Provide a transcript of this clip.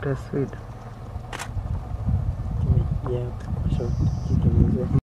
breastfeed yeah, for sure.